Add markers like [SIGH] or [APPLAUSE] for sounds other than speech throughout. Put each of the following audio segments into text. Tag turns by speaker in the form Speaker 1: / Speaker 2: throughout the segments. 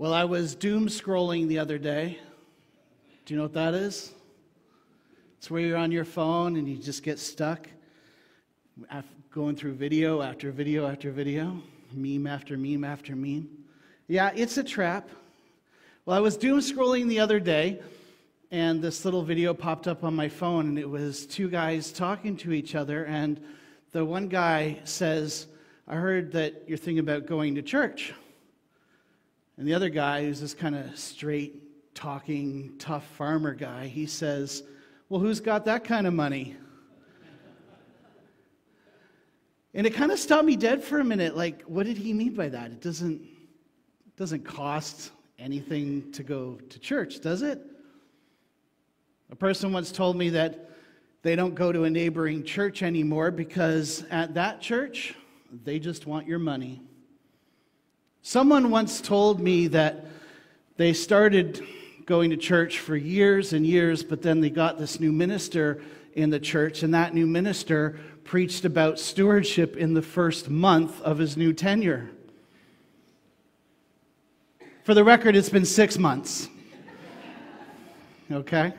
Speaker 1: Well, I was doom scrolling the other day. Do you know what that is? It's where you're on your phone and you just get stuck going through video after video after video, meme after meme after meme. Yeah, it's a trap. Well, I was doom scrolling the other day and this little video popped up on my phone and it was two guys talking to each other and the one guy says, I heard that you're thinking about going to church. And the other guy, who's this kind of straight talking, tough farmer guy, he says, Well, who's got that kind of money? And it kind of stopped me dead for a minute. Like, what did he mean by that? It doesn't, doesn't cost anything to go to church, does it? A person once told me that they don't go to a neighboring church anymore because at that church, they just want your money. Someone once told me that they started going to church for years and years, but then they got this new minister in the church, and that new minister preached about stewardship in the first month of his new tenure. For the record, it's been six months. Okay?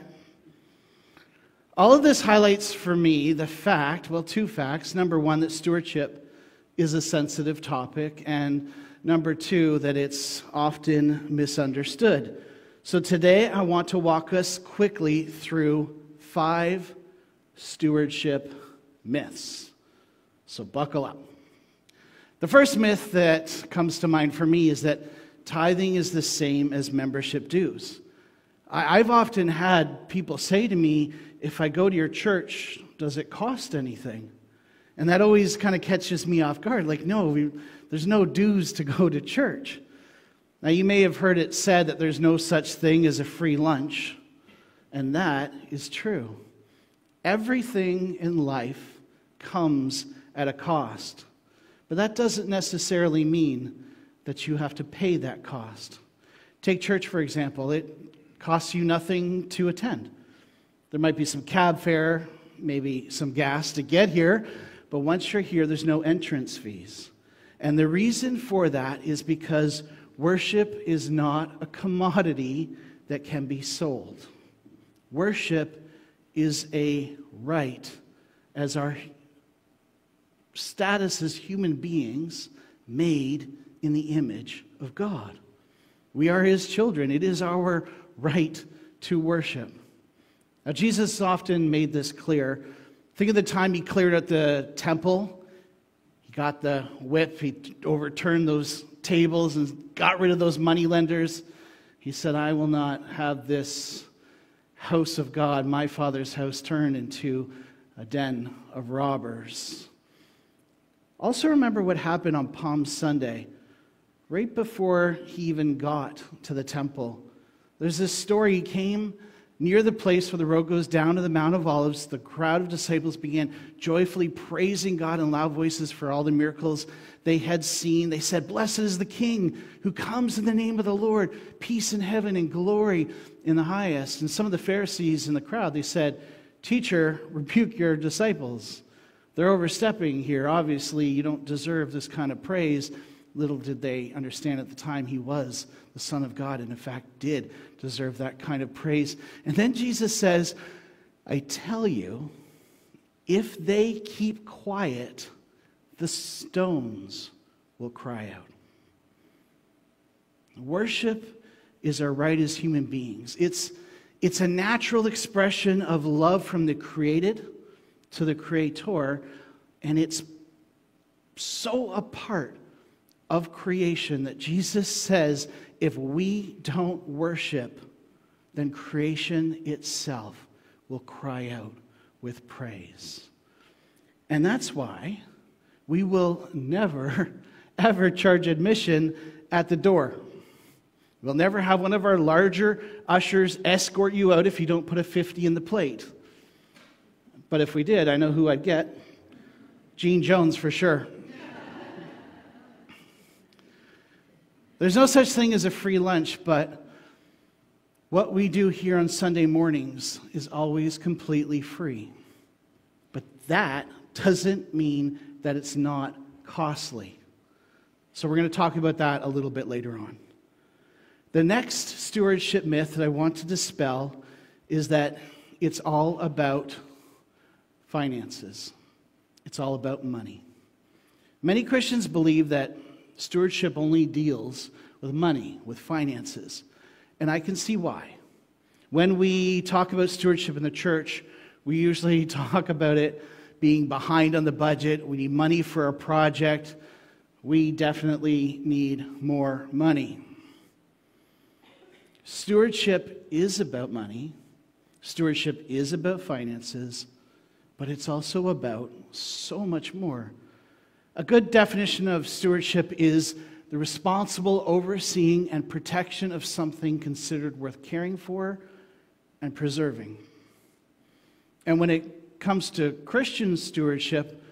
Speaker 1: All of this highlights for me the fact, well, two facts. Number one, that stewardship is a sensitive topic, and Number two, that it's often misunderstood. So today I want to walk us quickly through five stewardship myths. So buckle up. The first myth that comes to mind for me is that tithing is the same as membership dues. I've often had people say to me, if I go to your church, does it cost anything? And that always kind of catches me off guard. Like, no, we, there's no dues to go to church. Now, you may have heard it said that there's no such thing as a free lunch, and that is true. Everything in life comes at a cost, but that doesn't necessarily mean that you have to pay that cost. Take church, for example, it costs you nothing to attend. There might be some cab fare, maybe some gas to get here, but once you're here, there's no entrance fees. And the reason for that is because worship is not a commodity that can be sold. Worship is a right as our status as human beings made in the image of God. We are his children. It is our right to worship. Now, Jesus often made this clear Think of the time he cleared out the temple. He got the whip, he overturned those tables and got rid of those money lenders. He said, I will not have this house of God, my father's house, turned into a den of robbers. Also, remember what happened on Palm Sunday, right before he even got to the temple. There's this story he came Near the place where the road goes down to the Mount of Olives, the crowd of disciples began joyfully praising God in loud voices for all the miracles they had seen. They said, Blessed is the King who comes in the name of the Lord, peace in heaven and glory in the highest. And some of the Pharisees in the crowd, they said, Teacher, rebuke your disciples. They're overstepping here. Obviously, you don't deserve this kind of praise. Little did they understand at the time he was the Son of God, and in fact did deserve that kind of praise. And then Jesus says, I tell you, if they keep quiet, the stones will cry out. Worship is our right as human beings. It's, it's a natural expression of love from the created to the creator, and it's so a part of creation that Jesus says if we don't worship, then creation itself will cry out with praise. And that's why we will never, [LAUGHS] ever charge admission at the door. We'll never have one of our larger ushers escort you out if you don't put a 50 in the plate. But if we did, I know who I'd get Gene Jones for sure. There's no such thing as a free lunch, but what we do here on Sunday mornings is always completely free. But that doesn't mean that it's not costly. So we're going to talk about that a little bit later on. The next stewardship myth that I want to dispel is that it's all about finances, it's all about money. Many Christians believe that stewardship only deals with money, with finances, and I can see why. When we talk about stewardship in the church, we usually [LAUGHS] talk about it being behind on the budget. We need money for a project. We definitely need more money. Stewardship is about money, stewardship is about finances, but it's also about so much more. A good definition of stewardship is the responsible overseeing and protection of something considered worth caring for and preserving. And when it comes to Christian stewardship,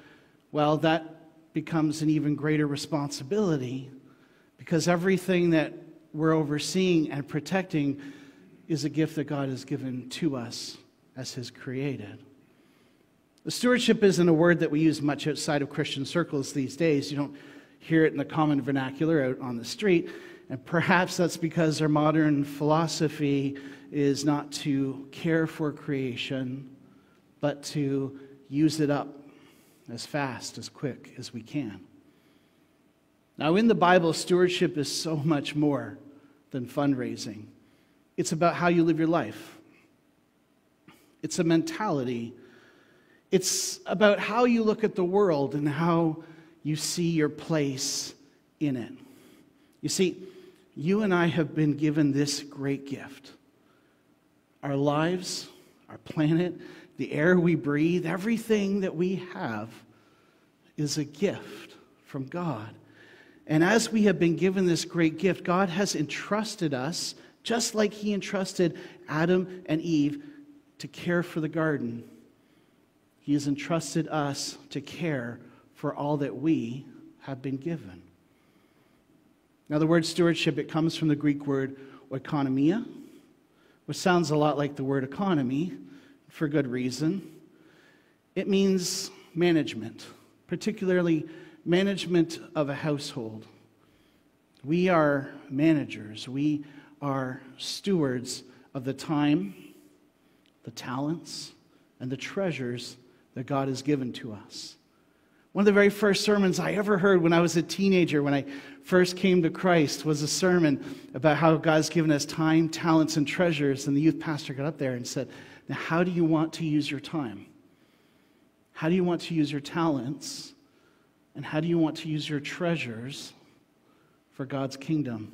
Speaker 1: well, that becomes an even greater responsibility because everything that we're overseeing and protecting is a gift that God has given to us as His created. The stewardship isn't a word that we use much outside of Christian circles these days. You don't hear it in the common vernacular out on the street. And perhaps that's because our modern philosophy is not to care for creation, but to use it up as fast, as quick as we can. Now, in the Bible, stewardship is so much more than fundraising, it's about how you live your life, it's a mentality it's about how you look at the world and how you see your place in it. You see, you and I have been given this great gift. Our lives, our planet, the air we breathe, everything that we have is a gift from God. And as we have been given this great gift, God has entrusted us, just like He entrusted Adam and Eve, to care for the garden he has entrusted us to care for all that we have been given. Now, the word stewardship, it comes from the Greek word oikonomia, which sounds a lot like the word economy for good reason. It means management, particularly management of a household. We are managers, we are stewards of the time, the talents, and the treasures that God has given to us. One of the very first sermons I ever heard when I was a teenager, when I first came to Christ, was a sermon about how God's given us time, talents, and treasures. And the youth pastor got up there and said, Now, how do you want to use your time? How do you want to use your talents? And how do you want to use your treasures for God's kingdom?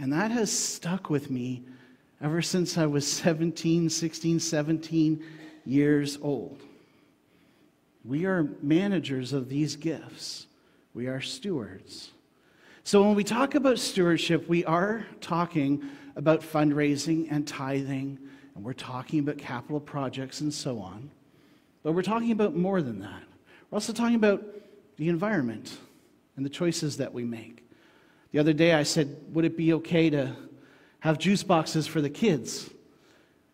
Speaker 1: And that has stuck with me ever since I was 17, 16, 17 years old. We are managers of these gifts, we are stewards. So when we talk about stewardship, we are talking about fundraising and tithing, and we're talking about capital projects and so on. But we're talking about more than that. We're also talking about the environment and the choices that we make. The other day I said, Would it be okay to have juice boxes for the kids?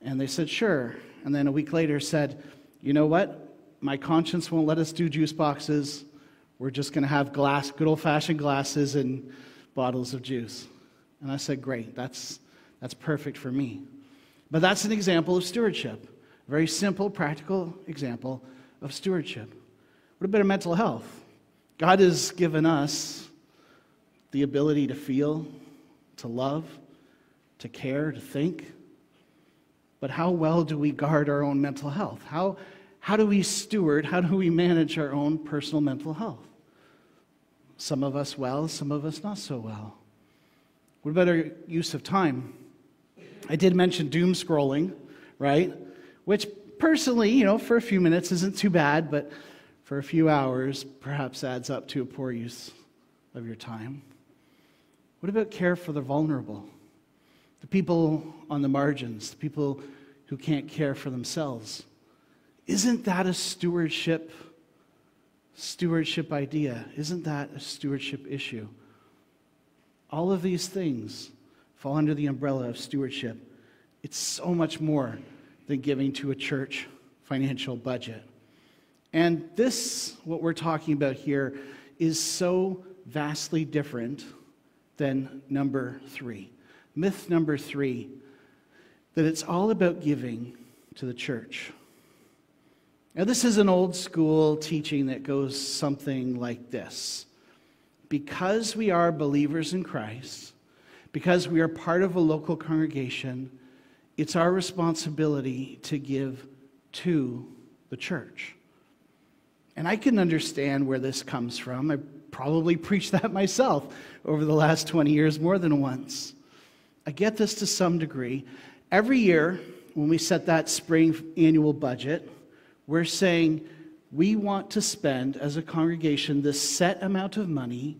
Speaker 1: And they said, Sure. And then a week later said, You know what? My conscience won't let us do juice boxes. We're just going to have glass, good old fashioned glasses and bottles of juice. And I said, Great, that's, that's perfect for me. But that's an example of stewardship. A very simple, practical example of stewardship. What about mental health? God has given us the ability to feel, to love, to care, to think. But how well do we guard our own mental health? How, how do we steward, how do we manage our own personal mental health? Some of us well, some of us not so well. What about our use of time? I did mention doom scrolling, right? Which personally, you know, for a few minutes isn't too bad, but for a few hours perhaps adds up to a poor use of your time. What about care for the vulnerable? The people on the margins, the people who can't care for themselves? Isn't that a stewardship stewardship idea? Isn't that a stewardship issue? All of these things fall under the umbrella of stewardship. It's so much more than giving to a church financial budget. And this, what we're talking about here, is so vastly different than number three. Myth number three that it's all about giving to the church. Now, this is an old school teaching that goes something like this Because we are believers in Christ, because we are part of a local congregation, it's our responsibility to give to the church. And I can understand where this comes from. I probably preached that [LAUGHS] myself over the last 20 years more than once. I get this to some degree. Every year, when we set that spring annual budget, we're saying we want to spend as a congregation this set amount of money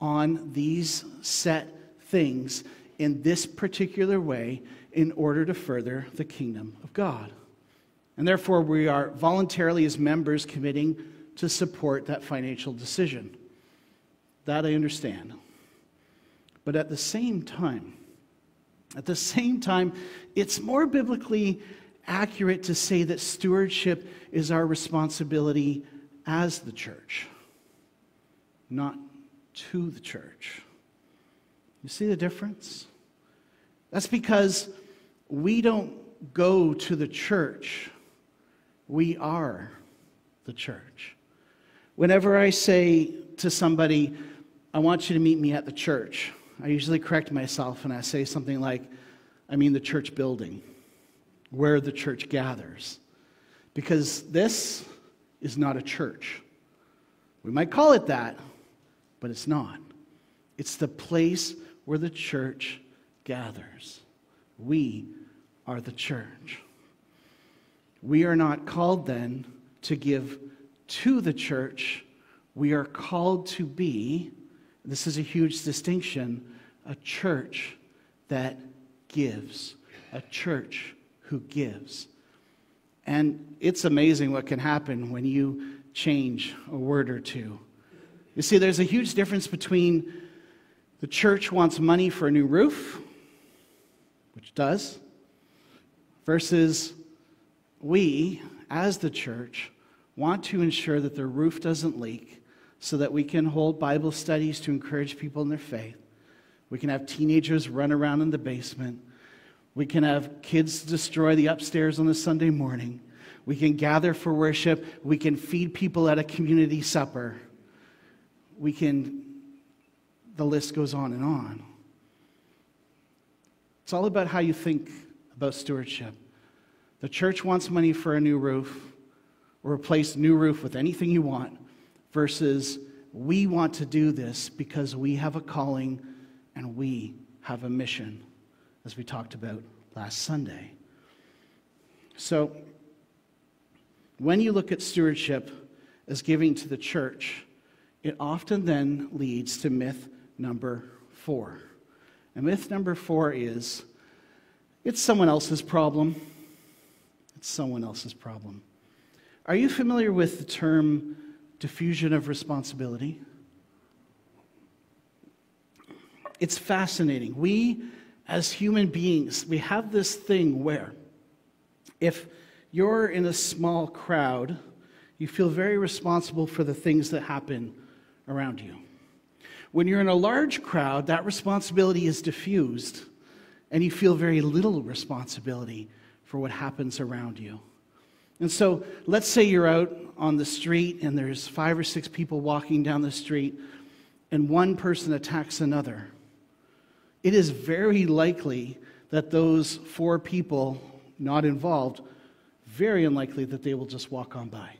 Speaker 1: on these set things in this particular way in order to further the kingdom of God. And therefore, we are voluntarily, as members, committing to support that financial decision. That I understand. But at the same time, at the same time, it's more biblically accurate to say that stewardship is our responsibility as the church, not to the church. You see the difference? That's because we don't go to the church, we are the church. Whenever I say to somebody, I want you to meet me at the church, I usually correct myself and I say something like, I mean the church building, where the church gathers. Because this is not a church. We might call it that, but it's not. It's the place where the church gathers. We are the church. We are not called then to give to the church. We are called to be, this is a huge distinction, a church that gives, a church who gives. And it's amazing what can happen when you change a word or two. You see, there's a huge difference between the church wants money for a new roof, which does, versus we, as the church, want to ensure that the roof doesn't leak so that we can hold Bible studies to encourage people in their faith. We can have teenagers run around in the basement. We can have kids destroy the upstairs on a Sunday morning. We can gather for worship. We can feed people at a community supper. We can, the list goes on and on. It's all about how you think about stewardship. The church wants money for a new roof, or replace new roof with anything you want, versus we want to do this because we have a calling and we have a mission, as we talked about last Sunday. So, when you look at stewardship as giving to the church, it often then leads to myth number four. And myth number four is it's someone else's problem. It's someone else's problem. Are you familiar with the term diffusion of responsibility? It's fascinating. We, as human beings, we have this thing where if you're in a small crowd, you feel very responsible for the things that happen around you. When you're in a large crowd, that responsibility is diffused, and you feel very little responsibility for what happens around you. And so, let's say you're out on the street and there's five or six people walking down the street, and one person attacks another it is very likely that those four people not involved, very unlikely that they will just walk on by.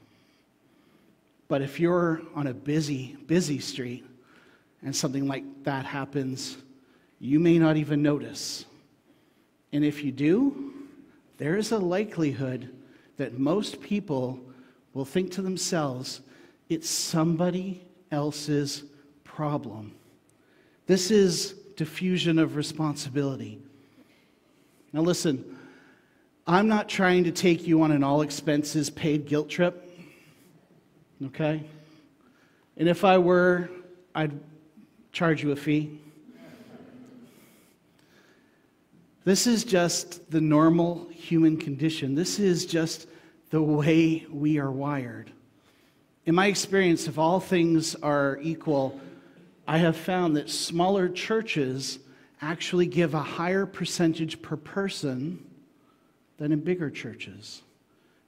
Speaker 1: But if you're on a busy, busy street and something like that happens, you may not even notice. And if you do, there is a likelihood that most people will think to themselves, it's somebody else's problem. This is diffusion of responsibility. Now, listen, I'm not trying to take you on an all expenses paid guilt trip, okay? And if I were, I'd charge you a fee. This is just the normal human condition. This is just the way we are wired. In my experience, if all things are equal, I have found that smaller churches actually give a higher percentage per person than in bigger churches.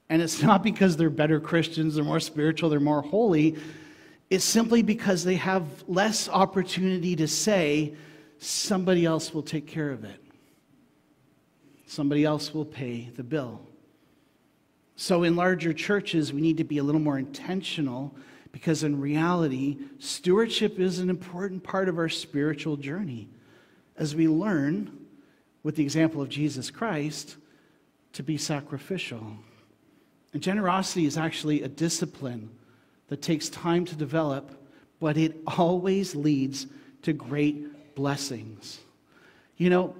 Speaker 1: And it's not because they're better Christians, they're more spiritual, they're more holy. It's simply because they have less opportunity to say, somebody else will take care of it. Somebody else will pay the bill. So, in larger churches, we need to be a little more intentional because, in reality, stewardship is an important part of our spiritual journey as we learn, with the example of Jesus Christ, to be sacrificial. And generosity is actually a discipline that takes time to develop, but it always leads to great blessings. You know,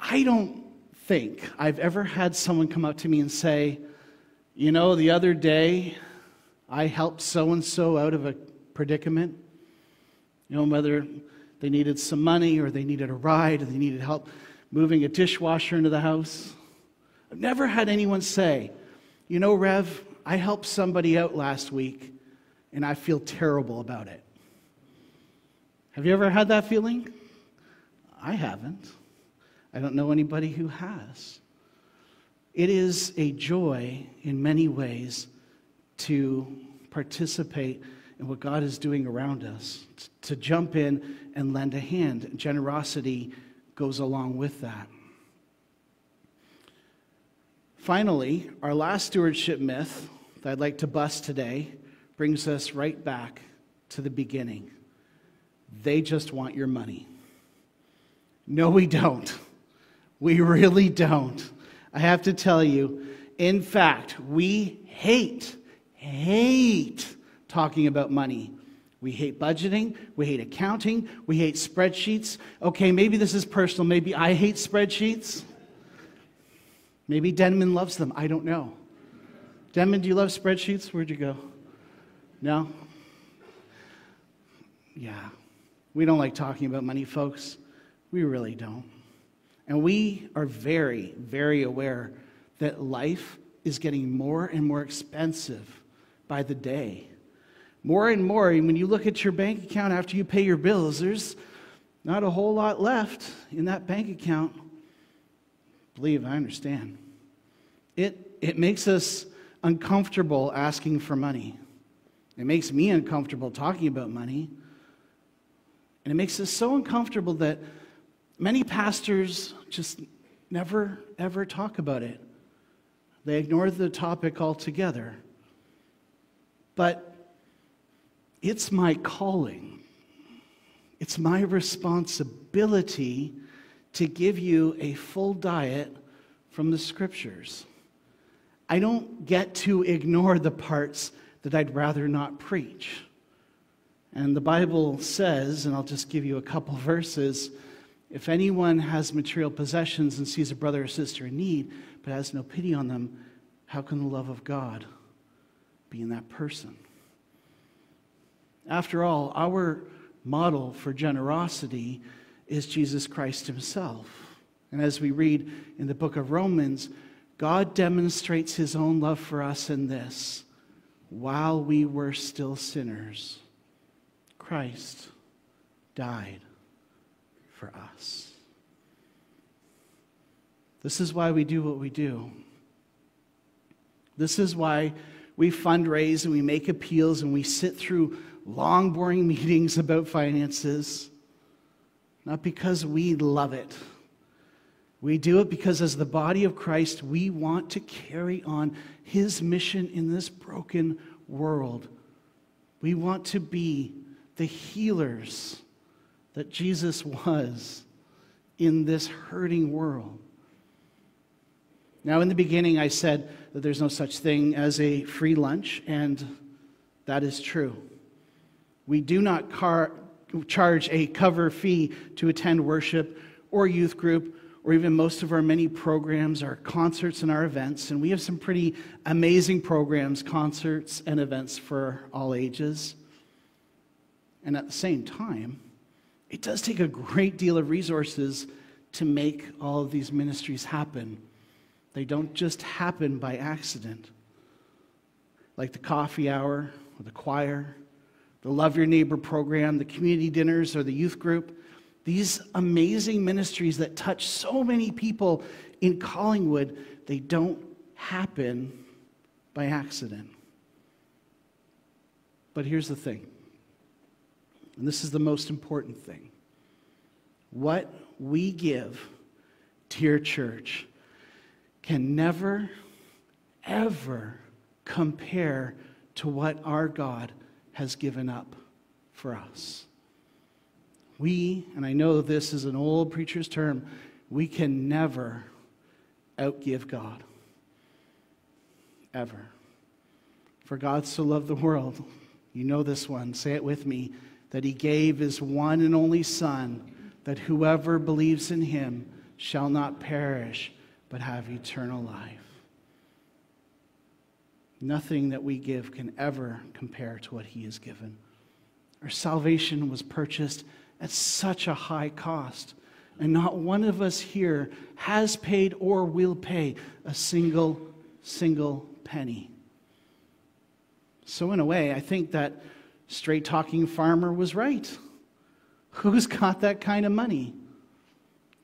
Speaker 1: I don't think I've ever had someone come up to me and say, you know, the other day I helped so and so out of a predicament. You know, whether they needed some money or they needed a ride or they needed help moving a dishwasher into the house. I've never had anyone say, you know, Rev, I helped somebody out last week and I feel terrible about it. Have you ever had that feeling? I haven't. I don't know anybody who has. It is a joy in many ways to participate in what God is doing around us, to jump in and lend a hand. Generosity goes along with that. Finally, our last stewardship myth that I'd like to bust today brings us right back to the beginning. They just want your money. No, we don't. We really don't. I have to tell you, in fact, we hate, hate talking about money. We hate budgeting. We hate accounting. We hate spreadsheets. Okay, maybe this is personal. Maybe I hate spreadsheets. Maybe Denman loves them. I don't know. Denman, do you love spreadsheets? Where'd you go? No? Yeah. We don't like talking about money, folks. We really don't. And we are very, very aware that life is getting more and more expensive by the day. More and more, when you look at your bank account after you pay your bills, there's not a whole lot left in that bank account. Believe, I understand. It, it makes us uncomfortable asking for money. It makes me uncomfortable talking about money. And it makes us so uncomfortable that Many pastors just never, ever talk about it. They ignore the topic altogether. But it's my calling, it's my responsibility to give you a full diet from the scriptures. I don't get to ignore the parts that I'd rather not preach. And the Bible says, and I'll just give you a couple verses if anyone has material possessions and sees a brother or sister in need, but has no pity on them, how can the love of God be in that person? After all, our model for generosity is Jesus Christ Himself. And as we read in the book of Romans, God demonstrates His own love for us in this while we were still sinners, Christ died for us. This is why we do what we do. This is why we fundraise and we make appeals and we sit through long, boring [LAUGHS] meetings about finances. Not because we love it. We do it because, as the body of Christ, we want to carry on his mission in this broken world. We want to be the healers that Jesus was in this hurting world. Now, in the beginning, I said that there's no such thing as a free lunch, and that is true. We do not car- charge a cover fee to attend worship or youth group or even most of our many programs, our concerts and our events. And we have some pretty amazing programs, concerts, and events for all ages. And at the same time, it does take a great deal of resources to make all of these ministries happen. They don't just happen by accident. Like the coffee hour or the choir, the Love Your Neighbor program, the community dinners, or the youth group. These amazing ministries that touch so many people in Collingwood, they don't happen by accident. But here's the thing, and this is the most important thing what we give to your church can never, ever compare to what our God has given up for us. We, and I know this is an old preacher's term, we can never outgive God. Ever. For God so loved the world, you know this one, say it with me, that he gave his one and only Son, that whoever believes in him shall not perish, but have eternal life. Nothing that we give can ever compare to what he has given. Our salvation was purchased at such a high cost. And not one of us here has paid or will pay a single, single penny. So, in a way, I think that straight talking farmer was right. [LAUGHS] Who's got that kind of money?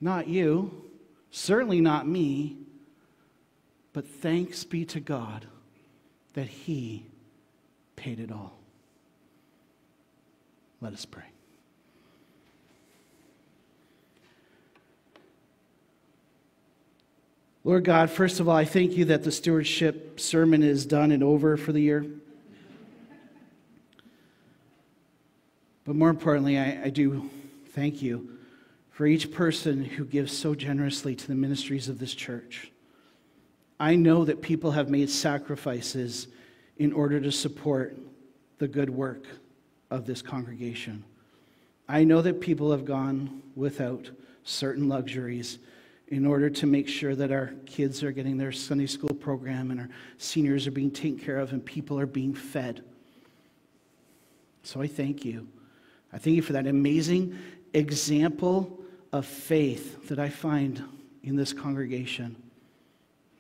Speaker 1: Not you, certainly not me, but thanks be to God that He paid it all. Let us pray. Lord God, first of all, I thank you that the stewardship sermon is done and over for the year. But more importantly, I, I, do thank you for each person who gives so generously to the ministries of this church. I know that people have made sacrifices in order to support the good work of this congregation. I know that people have gone without certain luxuries in order to make sure that our kids are getting their Sunday school program and our seniors are being taken care of and people are being fed. So I thank you. I thank you for that amazing example of faith that I find in this congregation.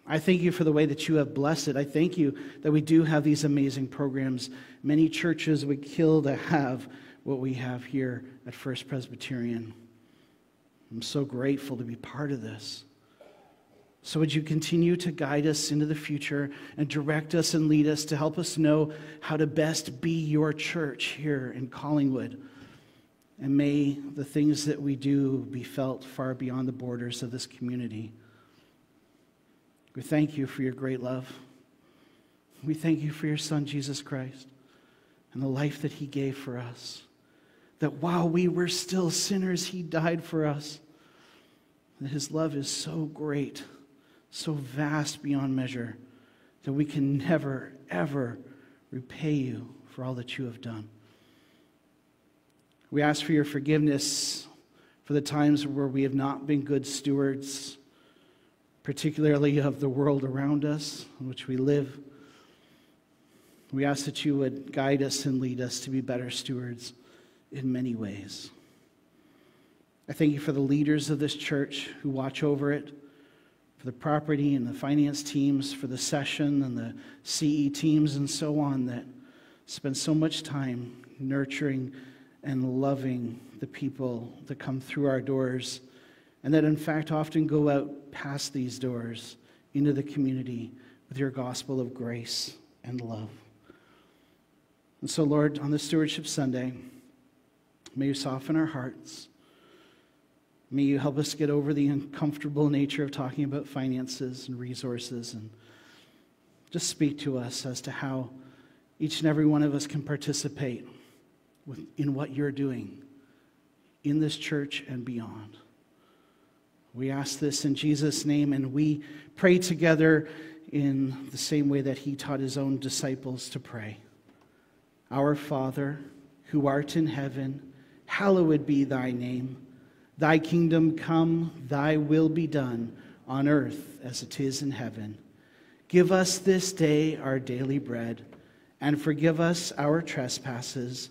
Speaker 1: I thank you for the way that you have blessed it. I thank you that we do have these amazing programs. Many churches would kill to have what we have here at First Presbyterian. I'm so grateful to be part of this. So, would you continue to guide us into the future and direct us and lead us to help us know how to best be your church here in Collingwood? And may the things that we do be felt far beyond the borders of this community. We thank you for your great love. We thank you for your Son, Jesus Christ, and the life that he gave for us that while we were still sinners, he died for us. And his love is so great, so vast beyond measure, that we can never, ever repay you for all that you have done. We ask for your forgiveness for the times where we have not been good stewards, particularly of the world around us in which we live. We ask that you would guide us and lead us to be better stewards in many ways. I thank you for the leaders of this church who watch over it, for the property and the finance teams, for the session and the CE teams, and so on that spend so much time nurturing and loving the people that come through our doors, and that in fact often go out past these doors into the community with your gospel of grace and love. And so, Lord, on this Stewardship Sunday, May you soften our hearts. May you help us get over the uncomfortable nature of talking about finances and resources and just speak to us as to how each and every one of us can participate in what you're doing in this church and beyond. We ask this in Jesus' name, and we pray together in the same way that he taught his own disciples to pray. Our Father, who art in heaven, hallowed be thy name. Thy kingdom come, thy will be done on earth as it is in heaven. Give us this day our daily bread, and forgive us our trespasses,